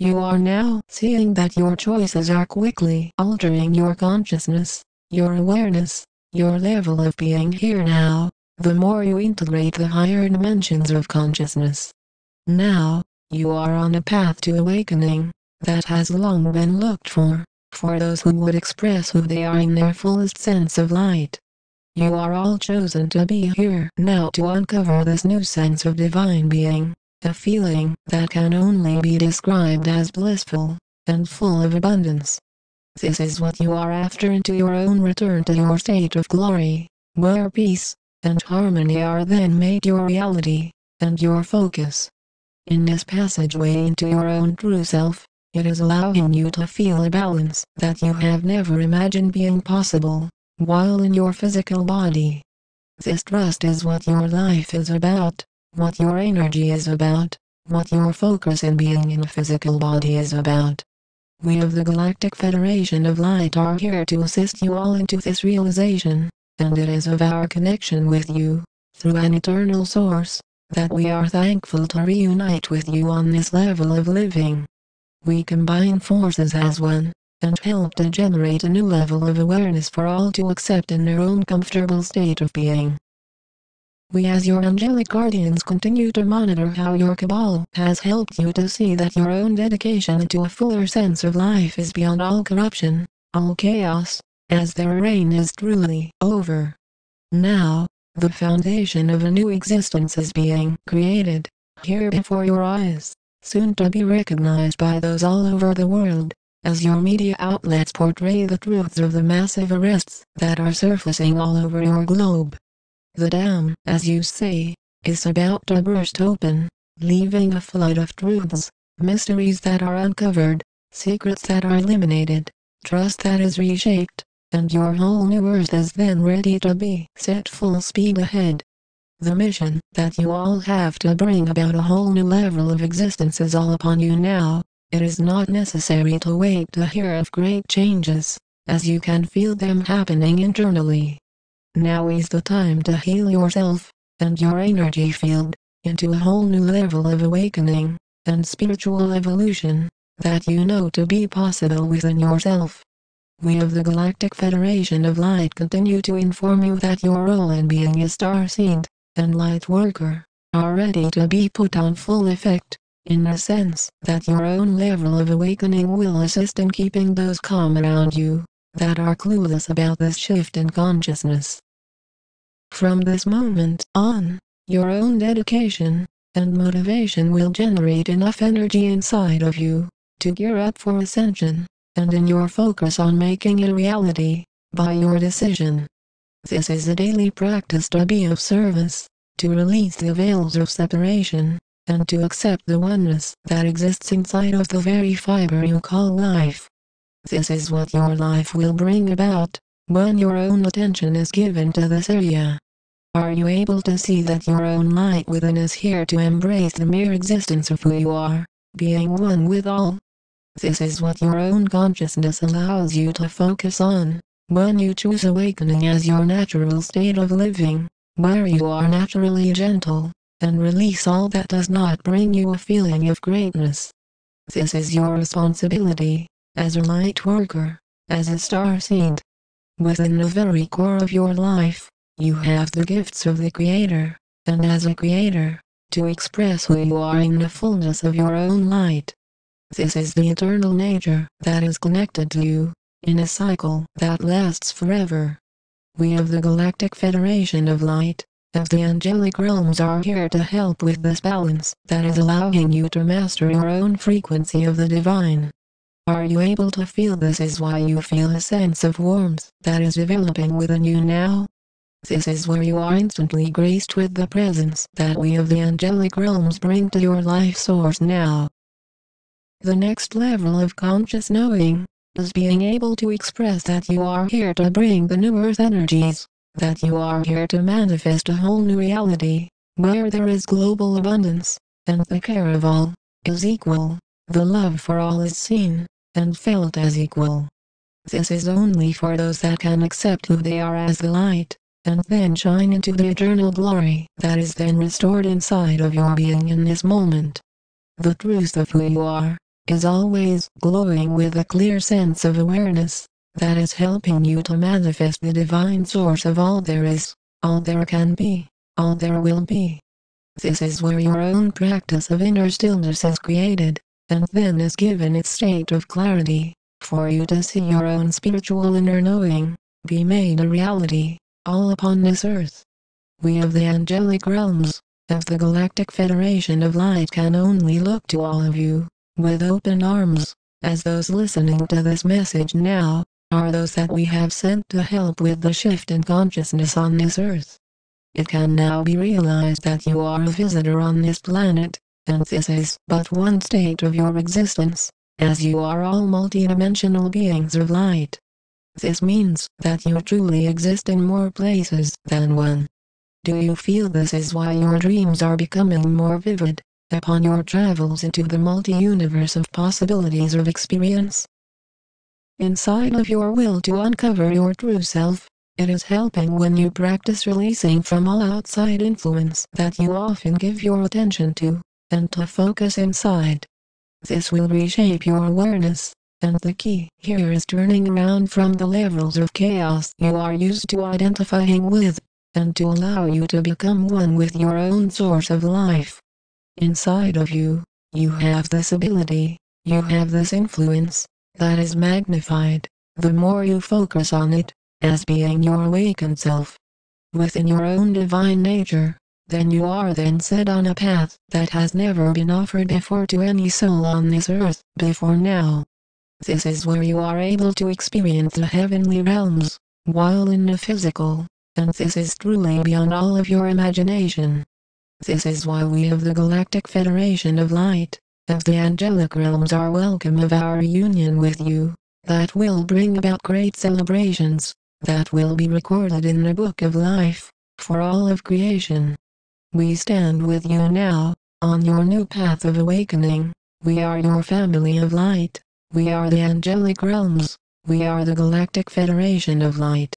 You are now seeing that your choices are quickly altering your consciousness, your awareness, your level of being here now, the more you integrate the higher dimensions of consciousness. Now, you are on a path to awakening that has long been looked for, for those who would express who they are in their fullest sense of light. You are all chosen to be here now to uncover this new sense of divine being, a feeling that can only be described as blissful and full of abundance. This is what you are after into your own return to your state of glory, where peace and harmony are then made your reality and your focus. In this passageway into your own true self, it is allowing you to feel a balance that you have never imagined being possible, while in your physical body. This trust is what your life is about, what your energy is about, what your focus in being in a physical body is about. We of the Galactic Federation of Light are here to assist you all into this realization, and it is of our connection with you, through an eternal source, that we are thankful to reunite with you on this level of living. We combine forces as one, and help to generate a new level of awareness for all to accept in their own comfortable state of being. We as your angelic guardians continue to monitor how your cabal has helped you to see that your own dedication to a fuller sense of life is beyond all corruption, all chaos, as their reign is truly over. Now, the foundation of a new existence is being created, here before your eyes, soon to be recognized by those all over the world, as your media outlets portray the truths of the massive arrests that are surfacing all over your globe. The dam, as you say, is about to burst open, leaving a flood of truths, mysteries that are uncovered, secrets that are eliminated, trust that is reshaped, and your whole new earth is then ready to be set full speed ahead. The mission that you all have to bring about a whole new level of existence is all upon you now. It is not necessary to wait to hear of great changes, as you can feel them happening internally. Now is the time to heal yourself, and your energy field, into a whole new level of awakening, and spiritual evolution, that you know to be possible within yourself. We of the Galactic Federation of Light continue to inform you that your role in being a star seed and light worker are ready to be put on full effect, in the sense that your own level of awakening will assist in keeping those calm around you that are clueless about this shift in consciousness. From this moment on, your own dedication and motivation will generate enough energy inside of you to gear up for ascension and in your focus on making it a reality, by your decision. This is a daily practice to be of service, to release the veils of separation, and to accept the oneness that exists inside of the very fiber you call life. This is what your life will bring about, when your own attention is given to this area. Are you able to see that your own light within is here to embrace the mere existence of who you are, being one with all? This is what your own consciousness allows you to focus on, when you choose awakening as your natural state of living, where you are naturally gentle, and release all that does not bring you a feeling of greatness. This is your responsibility, as a light worker, as a star seed. Within the very core of your life, you have the gifts of the Creator, and as a Creator, to express who you are in the fullness of your own light. This is the eternal nature that is connected to you, in a cycle that lasts forever. We of the Galactic Federation of Light, of the angelic realms are here to help with this balance that is allowing you to master your own frequency of the divine. Are you able to feel this is why you feel a sense of warmth that is developing within you now? This is where you are instantly graced with the presence that we of the angelic realms bring to your life source now. The next level of conscious knowing is being able to express that you are here to bring the new earth energies, that you are here to manifest a whole new reality, where there is global abundance, and the care of all is equal, the love for all is seen and felt as equal. This is only for those that can accept who they are as the light, and then shine into the eternal glory that is then restored inside of your being in this moment. The truth of who you are is always glowing with a clear sense of awareness that is helping you to manifest the divine source of all there is, all there can be, all there will be. This is where your own practice of inner stillness is created, and then is given its state of clarity, for you to see your own spiritual inner knowing, be made a reality, all upon this earth. We of the angelic realms, of the Galactic Federation of Light can only look to all of you, with open arms, as those listening to this message now, are those that we have sent to help with the shift in consciousness on this earth. It can now be realized that you are a visitor on this planet, and this is but one state of your existence, as you are all multidimensional beings of light. This means that you truly exist in more places than one. Do you feel this is why your dreams are becoming more vivid, upon your travels into the multi-universe of possibilities of experience? Inside of your will to uncover your true self, it is helping when you practice releasing from all outside influence that you often give your attention to, and to focus inside. This will reshape your awareness, and the key here is turning around from the levels of chaos you are used to identifying with, and to allow you to become one with your own source of life. Inside of you, you have this ability, you have this influence, that is magnified, the more you focus on it, as being your awakened self. Within your own divine nature, then you are then set on a path that has never been offered before to any soul on this earth before now. This is where you are able to experience the heavenly realms, while in the physical, and this is truly beyond all of your imagination. This is why we of the Galactic Federation of Light, of the angelic realms are welcome of our union with you, that will bring about great celebrations, that will be recorded in the book of life, for all of creation. We stand with you now, on your new path of awakening, we are your family of light, we are the angelic realms, we are the Galactic Federation of Light.